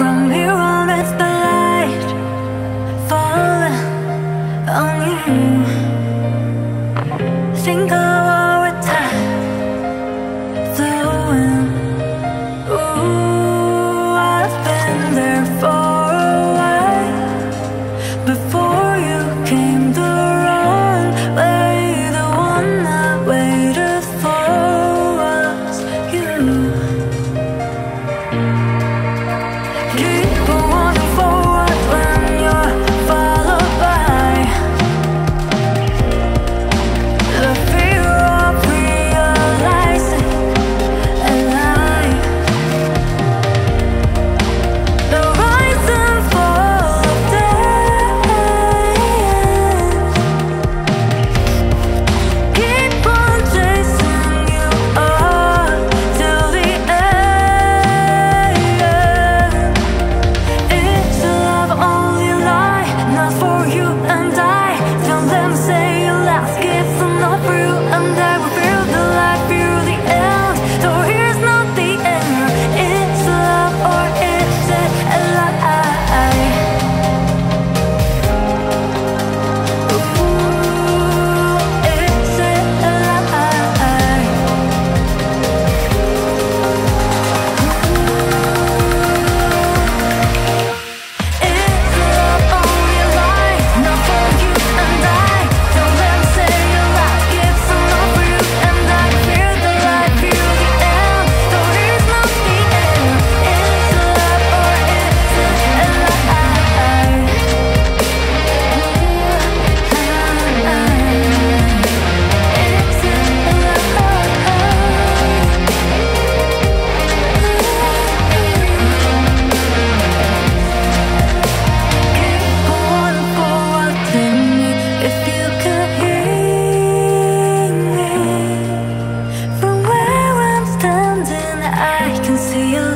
From here on, it's the light on you. Think of you I can see you.